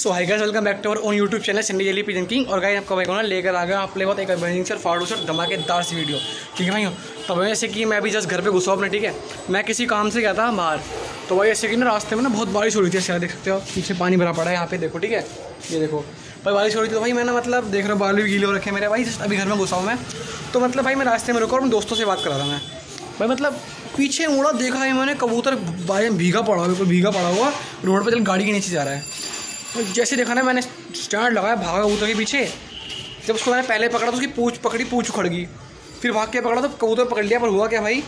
So hi guys welcome back to our own YouTube channel Sunday jelly pigeon king और guys आपका भाई ना, लेकर आ गया आप लोग एक अमेजिंग सर फाड़ू सर धमाकेदार सी वीडियो ठीक है भाई तो भाई ऐसे कि मैं अभी जस्ट घर पे घुसा अपने, ठीक है? मैं किसी काम से गया था बाहर. तो भाई ऐसे कि ना, रास्ते में ना बहुत बारिश हो रही थी ऐसे देख सकते हो पीछे पानी भरा पड़ा है यहाँ पे, देखो, ठीक है? ये देखो भाई बारिश हो रही थी तो भाई मैंने मतलब देख रहा हूँ, बालू भी गीले हो रखे मेरे, भाई, जस्ट अभी घर में घुसा हूँ मैं. तो मतलब भाई मैं रास्ते में रुका और अपने दोस्तों से बात करा था मैं. भाई मतलब पीछे मुड़ा देखा है मैंने, कबूतर भाई भीगा पड़ा हुआ, बिल्कुल भीगा पड़ा हुआ, रोड पर चल गाड़ी के नीचे जा रहा है. जैसे देखा ना, मैंने स्टैंड लगाया भागा कबूतर के पीछे। जब उसको मैंने पहले पकड़ा तो उसकी पूछ पकड़ी, पूछ उखड़ गई। फिर भाग के पकड़ा तो कबूतर पकड़ लिया, पर हुआ क्या भाई?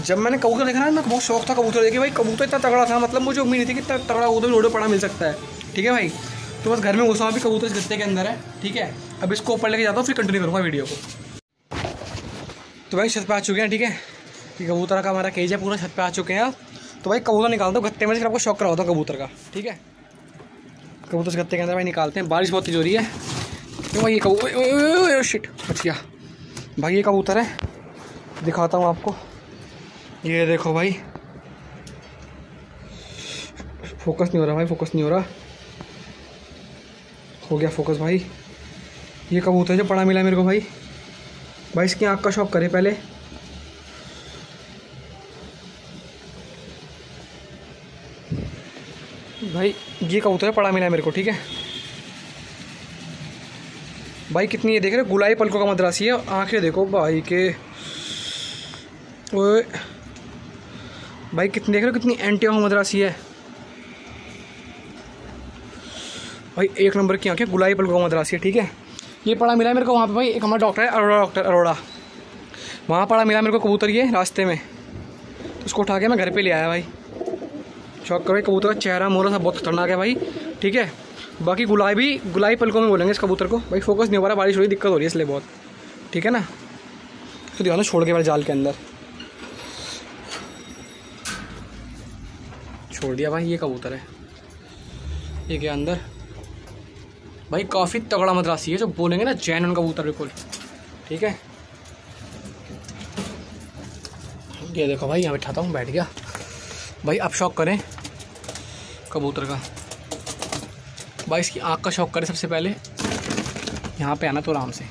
जब मैंने कबूतर देखा ना मैं बहुत शौक था कबूतर देखे भाई, कबूतर इतना तगड़ा था मतलब मुझे उम्मीद नहीं थी कि इतना तगड़ा कबूतर रोड पड़ा मिल सकता है। ठीक है भाई? तो बस घर में घुसा, अभी कबूतर इस गत्ते के अंदर है। ठीक है? अब इसको ऊपर लेके जाता हूँ, फिर कंटिन्यू करूँगा वीडियो को। तो भाई, छत पे आ चुके हैं, ठीक है? कि कबूतर का हमारा केज है, पूरा छत पे आ चुके हैं। तो भाई, कबूतर निकालता हूँ, गत्ते में से आपको शौक करवाता हूँ कबूतर का। ठीक है? कबूतर से गत्ते के अंदर भाई, निकालते हैं। बारिश बहुत तेज हो रही है। क्यों भाई, ये कबूतर शिट बच गया। भाई, ये कबूतर है। दिखाता हूँ आपको। ये देखो भाई। फोकस नहीं हो रहा भाई, फोकस नहीं हो रहा। हो गया फोकस भाई। ये कबूतर जो पड़ा मिला मेरे को भाई। भाई, इसकी आँख का शौक करे पहले। भाई, ये कबूतर पड़ा मिला मेरे को, ठीक है? भाई, कितनी ये देख रहे हो गुलाई पलकों का मद्रासी है, आँखें देखो भाई के। ओए। भाई, कितनी देख रहे हो, कितनी एंटी मद्रासी है। भाई, एक नंबर की आँखें गुलाई पलकों का मद्रासी है, ठीक है? ये पड़ा मिला मेरे को वहाँ पे भाई, एक हमारा डॉक्टर है, अरोड़ा डॉक्टर, अरोड़ा। वहाँ पड़ा मिला मेरे को कबूतर ये, रास्ते में। तो उसको उठा के मैं घर पे ले आया भाई। शौक भाई कबूतर का चेहरा मोरा था बहुत खतरनाक है भाई, ठीक है? बाकी गुलाबी गुलाबी पलकों में बोलेंगे इस कबूतर को। भाई फोकस नहीं हो रहा, बारिश हो रही, दिक्कत हो रही है इसलिए बहुत, ठीक है ना? तो दिखाना छोड़ के भाई जाल के अंदर। छोड़ दिया भाई, ये कबूतर है। ये क्या अंदर। भाई काफ़ी तगड़ा मद्रासी है, जो बोलेंगे ना जैन कबूतर बिल्कुल, ठीक है? ये देखो भाई, यहाँ बैठाता हूँ, बैठ गया। भाई अब शौक करें। कबूतर का। भाई, इसकी आँख का शौक करें सबसे पहले। यहाँ पे आना तो आराम से।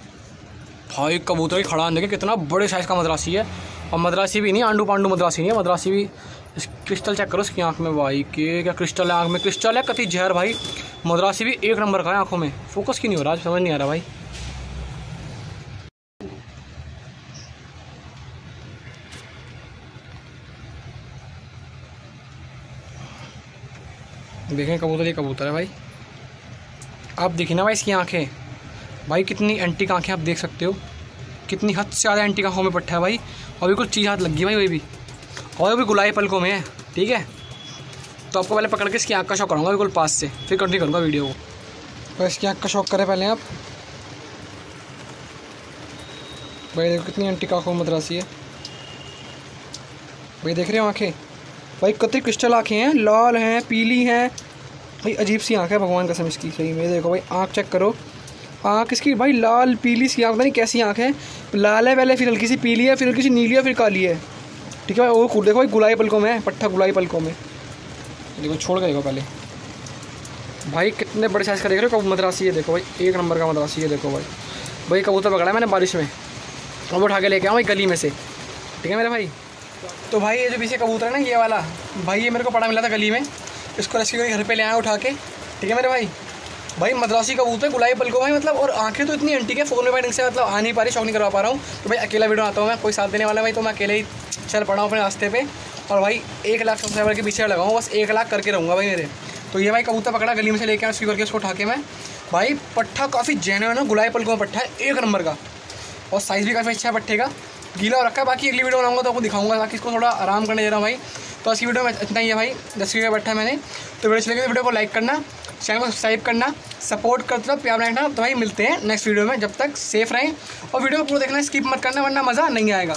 भाई, कबूतर ही खड़ा देखे कितना बड़े साइज़ का मद्रासी है। और मद्रासी भी नहीं आंडू पांडू मद्रासी नहीं है, मद्रासी भी इस क्रिस्टल चेक करो उसकी आँख में। भाई, के क्या क्रिस्टल है आँख में? क्रिस्टल है कति जहर, भाई। मद्रासी भी एक नंबर का है आँखों में। फोकस क्यों नहीं हो रहा? समझ नहीं आ रहा, भाई। देखें कबूतर, ये कबूतर है भाई। आप देखिए ना भाई इसकी आँखें। भाई कितनी एंटी आँखें आप देख सकते हो। कितनी हद से ज़्यादा एंटी आँखों में पट्टा है भाई। और भी कुछ चीज़ हाथ लगी भाई वही भी। और अभी गुलाबी पलकों में है, ठीक है? तो आपको पहले पकड़ के इसकी आँख का शौक करूँगा बिल्कुल पास से। फिर कंटिन्यू करूँगा वीडियो को। तो इसकी आँख का शौक करें पहले आप। भाई देखो कितनी एंटी आँखों में मदरासी है। भाई देख रहे हो आँखें? भाई कतरी क्रिस्टल आँखें हैं, लाल हैं, पीली हैं। भाई, अजीब सी आँख है भगवान कसम इसकी, सही में। देखो भाई, आँख चेक करो। आँख इसकी, भाई, लाल, पीली सी आँख नहीं कैसी आँख है। लाल है पहले, फिर हल्की सी पीली है, फिर हल्की सी नीली है, फिर काली है। ठीक है भाई वो देखो भाई, गुलाई पलकों में पट्टा गुलाई पलकों में। देखो, छोड़ के देखो पहले। भाई, कितने बड़े साइज़ का देख रहे हो कब मद्रासी है, देखो भाई, एक नंबर का मद्रासी है, देखो भाई। भाई, कबूतर पकड़ा है मैंने बारिश में। अब उठा के लेके आऊँ भाई गली में से। ठीक है मेरे भाई? तो भाई, ये जो पीछे कबूतर है ना, ये वाला, भाई, ये मेरे को पड़ा मिला था गली में। इसको रेस्क्यू करके घर पे ले आया उठा के। ठीक है मेरे भाई? भाई, मद्रासी कबूतर गुलाई पलको भाई मतलब और आँखें तो इतनी एंटी है फ़ोन में से मतलब आ नहीं पा रही, शौक नहीं करवा पा रहा हूँ। तो भाई, अकेला वीडियो आता हूँ मैं, कोई साथ देने वाला भाई तो मैं अकेले ही चल पड़ा हूँ अपने रास्ते पे। और भाई, एक लाख सब्सक्राइबर के पीछे लगाऊँ बस एक लाख करके रहूँगा भाई मेरे। तो ये भाई, कबूतर पकड़ा, गली में से लेके रेस्क्यू करके उसको उठा के मैं। भाई पट्ठा काफ़ी जैन है गुलाई पलकों में पट्ठा है, एक नंबर का। और साइज़ भी काफ़ी अच्छा है पट्टे का। गीला रखा है। बाकी अगली वीडियो बनाऊँगा तो आपको दिखाऊँगा, ताकि इसको थोड़ा आराम करने दे रहा हूँ भाई। तो आज की वीडियो में इतना ही है भाई। दस वीडियो बैठा मैंने। तो वीडियो चलेगी वीडियो को लाइक करना चैनल को सब्सक्राइब करना सपोर्ट करते रहो, प्यार रखना। तो भाई मिलते हैं नेक्स्ट वीडियो में, जब तक सेफ़ रहें। और वीडियो को पूरा देखना स्किप मत करना, वरना मज़ा नहीं आएगा।